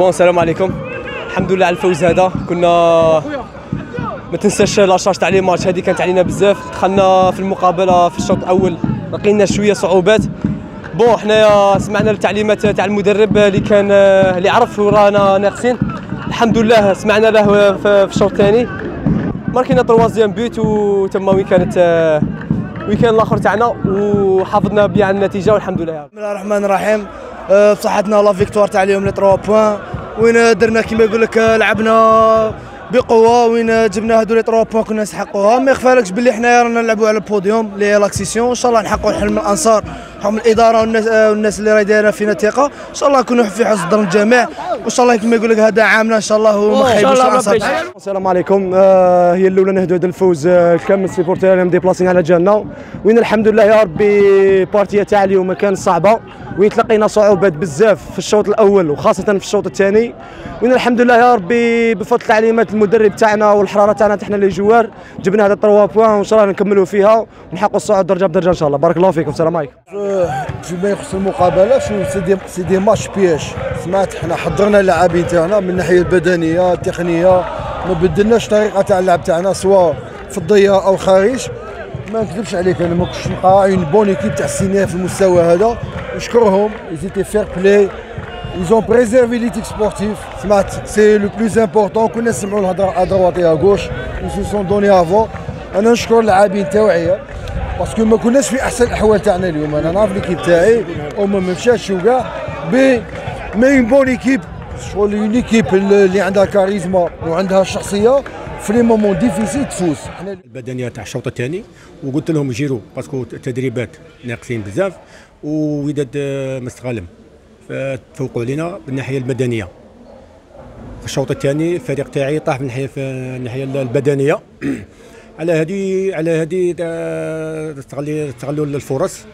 bon السلام عليكم الحمد لله على الفوز هذا كنا ما تنساش la charge تاع les matchs. هذه كانت علينا بزاف. دخلنا في المقابلة في الشوط الأول. لقينا شوية صعوبات. bon حنايا سمعنا التعليمات تاع المدرب اللي كان اللي عرف ورانا ناقصين. الحمد لله سمعنا له في الشوط الثاني. ماركينا troisième but وتما وين كانت وين كان الآخر تاعنا. وحافظنا بيه على النتيجة والحمد لله بسم الله الرحمن الرحيم. بصحتنا la victoire تاع اليوم les 3 points. وين درنا كيما يقول لك لعبنا بقوه وين جبنا هذو les 3 points كنا نسحقوها ما يخفالكش باللي حنايا رانا نلعبوا على البوديوم لي l'accession. إن شاء الله نحققوا حلم الأنصار. حلم الإدارة والناس آه، والناس اللي راهي دايرة فينا ثقه إن شاء الله نكونوا في حسن ظن الجميع. وإن شاء الله كما يقول لك هذا عامنا إن شاء الله وما خيبوش الانصار السلام عليكم. آه هي الأولى نهدوا هذا الفوز آه كامل ال supporters ديبلاسين على جالنا وين الحمد لله يا ربي partie تاع اليوم كانت صعبة. وين تلقينا صعوبات بزاف في الشوط الأول وخاصة في الشوط الثاني. وين الحمد لله يا ربي بفضل تعليمات المدرب تاعنا والحرارة تاعنا حنا les joueurs. جبنا هذا 3 points وإن شاء الله نكملوا فيها ونحققوا الصعود درجة بدرجة إن شاء الله. بارك الله فيكم. السلام عليكم. فيما يخص المقابلة. شو c'est des c'est des matchs بياش سمعت حنا حضرنا اللاعبين تاعنا من الناحية البدنية التقنية. ما بدلناش طريقة تاع اللعب تاعنا سواء في الضياء أو الخارج. ما نكذبش عليك أنا ما كنتش نلقى une bonne équipe تاع السينيا في المستوى هذا. نشكرهم. ils étaient fair-play ils ont préservé l'éthique sportive. le plus important كنا نسمعوا الهضره à droite à gauche ils se sont donnés à fond أنا نشكر اللاعبين توعي parce que ما كناش في احسن الاحوال تاعنا اليوم أنا نعرف l'équipe تاعي هما ما مشاش وكاع bien mais une bonne équipe شغل une équipe اللي عندها كاريزما وعندها شخصيه في les moments difficiles تفوز البدنيه تاع الشوط الثاني وقلت لهم جيروا parce que التدريبات ناقصين بزاف ووداد مستغانم تفوقوا علينا بالناحيه المدنية. في الشوط الثاني الفريق تاعي طاح من الناحية الناحية البدنيه على هذه على هذه استغلوا استغلوا الفرص.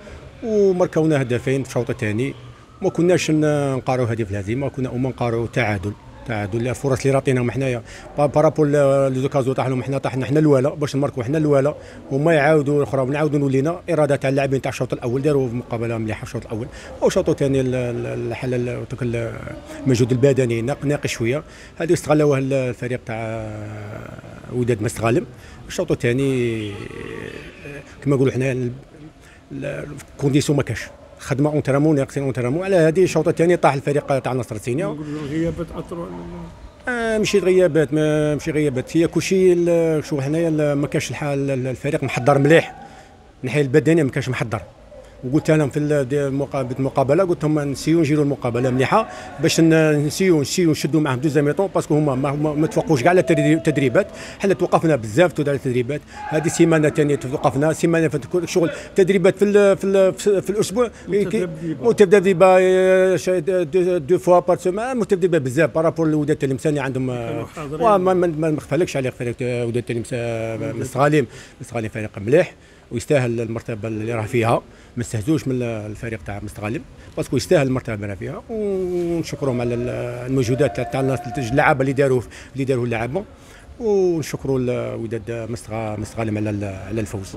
ومركونا هدفين في الشوط الثاني. ما كناش نقاروا هدف الهزيمه كنا هما نقاروا تعادل. تعادل الفرص اللي راطيناهم حنايا par rapport les occasions طاحنا حنا طاحنا حنا الاولى باش نماركوا حنا الاولى هما يعاودوا الأخرى ونعاودوا نولينا إرادة تاع اللاعبين تاع الشوط الأول داروا مقابلة مليحة في الشوط الأول. والشوط الثاني الحل المجهود البدني ناقص شوية. هذه استغلوها الفريق تاع وداد مستغانم. الشوط الثاني كما نقولوا حنا ال condition ما كاش. خدمة entraînement ناقصين entraînement على هذه الشوط الثاني طاح الفريق تاع نصر السينيا غيابات اثروا آه ماشي غيابات ما ماشي غيابات. هي كلشي شو حنايا ما كاش الحال الفريق محضر مليح. من الناحيه البدنيه ما كانش محضر. وقلت لهم في المقابله قلت لهم نسيو نجيروا المقابلة مليحة باش نسيو نسيو نشدوا معاهم deuxième mi-temps parce que هما ما, ما توقفوش كاع على التدريبات حنا توقفنا بزاف على التدريبات. هذه سيمانة ثانية توقفنا. سيمانة شغل. تدريبات في ال في, ال في الأسبوع. متذبذبه deux fois par semaine متذبذبه بزاف. par rapport الوداد التلمساني عندهم ما نخفالكش عليه وداد التلمسان مستغانم مستغانم فريق مليح. ويستاهل المرتبة اللي راه فيها. ما استهزوش من الفريق تاع مستغانم parce que يستاهل المرتبة اللي راه فيها. ونشكرهم على المجهودات تاع اللعابة اللي داروا اللي داروا اللعابة. ونشكروا وداد مستغانم على على الفوز.